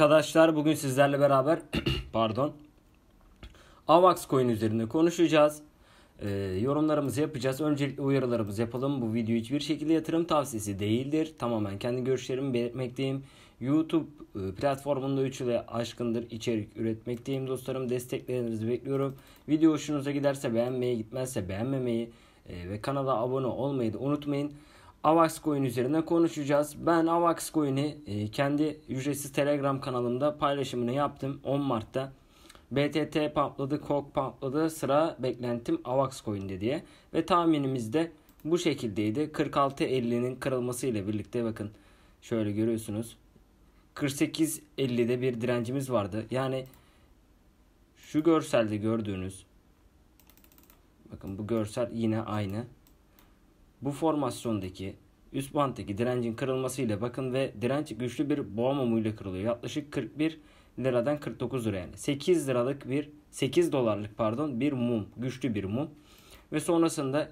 Arkadaşlar bugün sizlerle beraber pardon AVAX coin üzerinde konuşacağız. Ee, yorumlarımızı yapacağız. Öncelikle uyarılarımızı yapalım. Bu video hiçbir şekilde yatırım tavsiyesi değildir. Tamamen kendi görüşlerimi belirtmekteyim. YouTube e, platformunda 3 yılı aşkındır içerik üretmekteyim dostlarım. Desteklerinizi bekliyorum. Video hoşunuza giderse beğenmeyi, gitmezse beğenmemeyi e, ve kanala abone olmayı da unutmayın. AVAX Coin üzerine konuşacağız. Ben AVAX Coin'i e, kendi ücretsiz Telegram kanalımda paylaşımını yaptım 10 Mart'ta. BTT pampladı, KOK pampladı. Sıra beklentim AVAX Coin'de diye. Ve tahminimiz de bu şekildeydi. 46.50'nin kırılması ile birlikte bakın şöyle görüyorsunuz. 48.50'de bir direncimiz vardı. Yani şu görselde gördüğünüz bakın bu görsel yine aynı bu formasyondaki üst banttaki direncin kırılmasıyla bakın ve direnç güçlü bir boğa mumuyla kırılıyor. Yaklaşık 41 liradan 49 lira yani. 8 liralık bir 8 dolarlık pardon bir mum. Güçlü bir mum. Ve sonrasında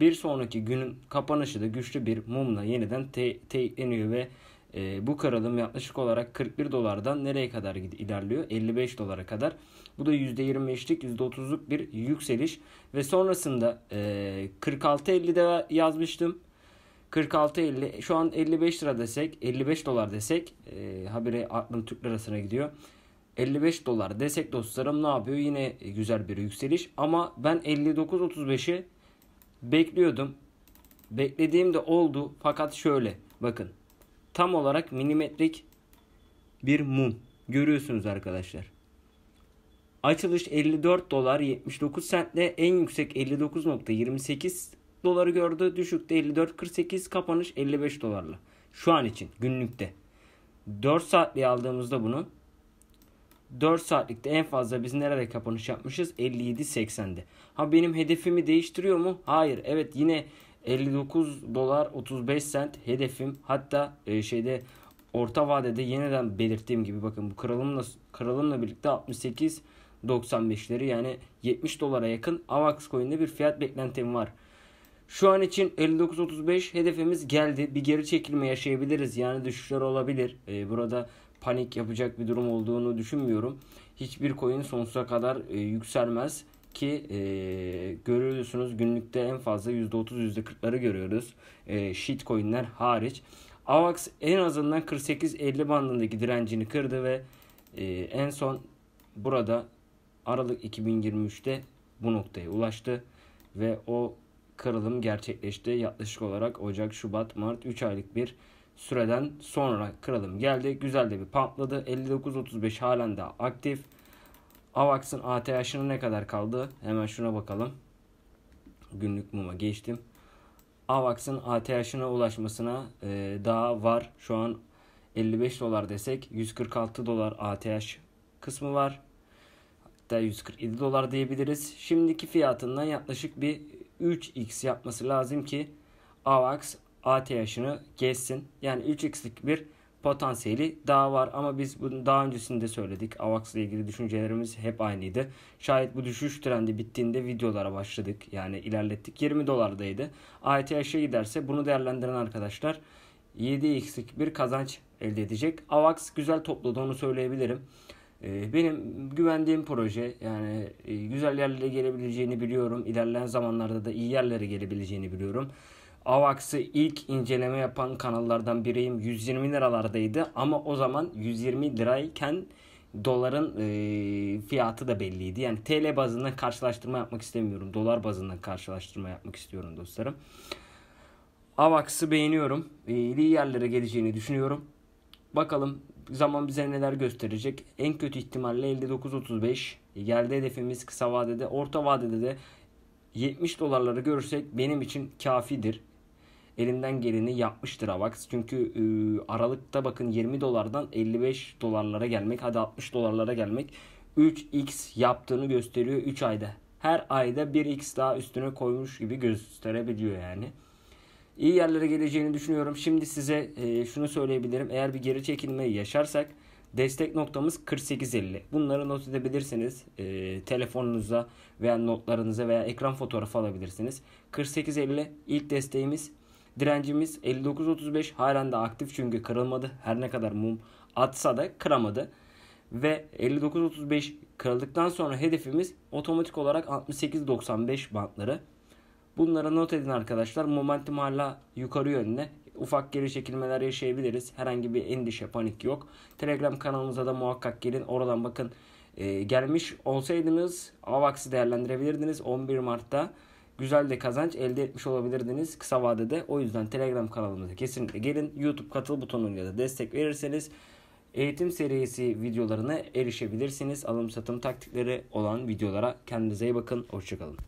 bir sonraki günün kapanışı da güçlü bir mumla yeniden te- teyitleniyor ve e, bu kırılım yaklaşık olarak 41 dolardan nereye kadar ilerliyor? 55 dolara kadar. Bu da %25'lik %30'luk bir yükseliş. Ve sonrasında e, 46.50'de yazmıştım. 46.50 şu an 55 lira desek 55 dolar desek e, habire aklım Türk lirasına gidiyor. 55 dolar desek dostlarım ne yapıyor? Yine güzel bir yükseliş ama ben 59.35'i bekliyordum. Beklediğim de oldu fakat şöyle bakın tam olarak milimetrik bir mum görüyorsunuz arkadaşlar. Açılış 54 dolar 79 sentle en yüksek 59.28 doları gördü. Düşükte 54.48 kapanış 55 dolarla. Şu an için günlükte. 4 saatliği aldığımızda bunu 4 saatlikte en fazla biz nerede kapanış yapmışız? 57.80'de. Ha benim hedefimi değiştiriyor mu? Hayır. Evet yine 59 dolar 35 sent hedefim. Hatta e, şeyde orta vadede yeniden belirttiğim gibi bakın bu kırılımla kırılımla birlikte 68 95'leri yani 70 dolara yakın AVAX coin'de bir fiyat beklentim var. Şu an için 59.35 hedefimiz geldi. Bir geri çekilme yaşayabiliriz. Yani düşüşler olabilir. Ee, burada panik yapacak bir durum olduğunu düşünmüyorum. Hiçbir coin sonsuza kadar e, yükselmez ki e, görüyorsunuz günlükte en fazla %30 %40'ları görüyoruz. E, shit coinler hariç. AVAX en azından 48-50 bandındaki direncini kırdı ve e, en son burada Aralık 2023'te bu noktaya ulaştı ve o kırılım gerçekleşti. Yaklaşık olarak Ocak, Şubat, Mart 3 aylık bir süreden sonra kırılım geldi. Güzel de bir pumpladı. 59.35 halen de aktif. AVAX'ın ATH'ına ne kadar kaldı? Hemen şuna bakalım. Günlük muma geçtim. AVAX'ın ATH'ına ulaşmasına e, daha var. Şu an 55 dolar desek 146 dolar ATH kısmı var. Hatta 147 dolar diyebiliriz. Şimdiki fiyatından yaklaşık bir 3x yapması lazım ki AVAX ATH'ını geçsin. Yani 3x'lik bir potansiyeli daha var ama biz bunu daha öncesinde söyledik. AVAX ile ilgili düşüncelerimiz hep aynıydı. Şayet bu düşüş trendi bittiğinde videolara başladık. Yani ilerlettik. 20 dolardaydı. ATH'e giderse bunu değerlendiren arkadaşlar 7x'lik bir kazanç elde edecek. AVAX güzel topladı onu söyleyebilirim. Ee, benim güvendiğim proje yani e, güzel yerlere gelebileceğini biliyorum. İlerleyen zamanlarda da iyi yerlere gelebileceğini biliyorum. AVAX'ı ilk inceleme yapan kanallardan biriyim. 120 liralardaydı ama o zaman 120 lirayken doların e, fiyatı da belliydi. Yani TL bazından karşılaştırma yapmak istemiyorum. Dolar bazından karşılaştırma yapmak istiyorum dostlarım. AVAX'ı beğeniyorum. E, iyi yerlere geleceğini düşünüyorum. Bakalım zaman bize neler gösterecek. En kötü ihtimalle 59.35 geldi hedefimiz kısa vadede. Orta vadede de 70 dolarları görürsek benim için kafidir. Elinden geleni yapmıştır Avax. Çünkü e, Aralık'ta bakın 20 dolardan 55 dolarlara gelmek hadi 60 dolarlara gelmek 3x yaptığını gösteriyor 3 ayda. Her ayda 1x daha üstüne koymuş gibi gösterebiliyor yani iyi yerlere geleceğini düşünüyorum. Şimdi size e, şunu söyleyebilirim. Eğer bir geri çekilmeyi yaşarsak destek noktamız 48.50. Bunları not edebilirsiniz. E, telefonunuza veya notlarınıza veya ekran fotoğrafı alabilirsiniz. 48.50 ilk desteğimiz. Direncimiz 59.35 halen de aktif çünkü kırılmadı. Her ne kadar mum atsa da kıramadı. Ve 59.35 kırıldıktan sonra hedefimiz otomatik olarak 68.95 bantları. Bunları not edin arkadaşlar. Momentum hala yukarı yönde. Ufak geri çekilmeler yaşayabiliriz. Herhangi bir endişe, panik yok. Telegram kanalımıza da muhakkak gelin. Oradan bakın e, gelmiş olsaydınız AVAX'ı değerlendirebilirdiniz 11 Mart'ta. Güzel de kazanç elde etmiş olabilirdiniz kısa vadede. O yüzden Telegram kanalımıza kesinlikle gelin. YouTube katıl butonuyla da destek verirseniz eğitim serisi videolarına erişebilirsiniz. Alım satım taktikleri olan videolara kendinize iyi bakın. Hoşçakalın.